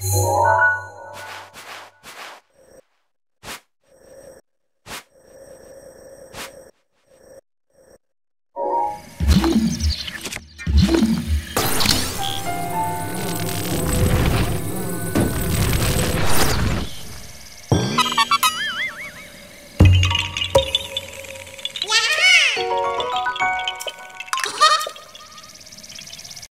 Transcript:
Bye.